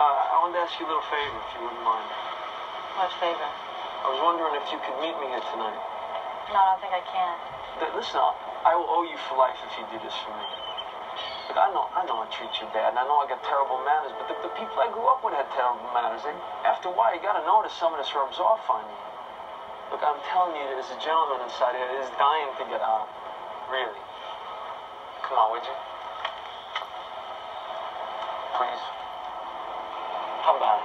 Uh, I wanted to ask you a little favor, if you wouldn't mind. What favor? I was wondering if you could meet me here tonight. No, I don't think I can. Th- Listen, I will owe you for life if you do this for me. Look, I know, I know I treat you bad, and I know I got terrible manners, but the, the people I grew up with had terrible manners. And after a while, you gotta notice some of this rubs off on you. Look, I'm telling you, there's a gentleman inside here that is dying to get out. Really. Come on, would you? Please. Okay.